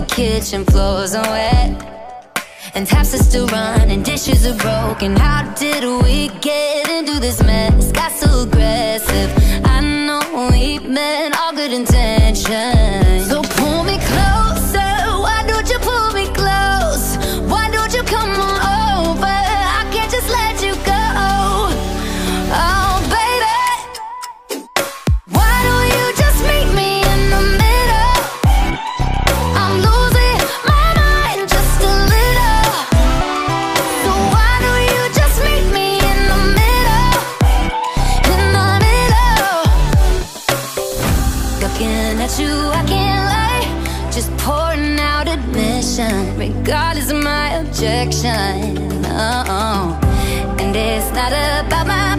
The kitchen, floors are wet. And taps are still running, dishes are broken. How did we get into this mess? Got so aggressive. I know we meant all good intentions. At you, I can't lie. Just pouring out admission, regardless of my objection. Oh, and it's not about my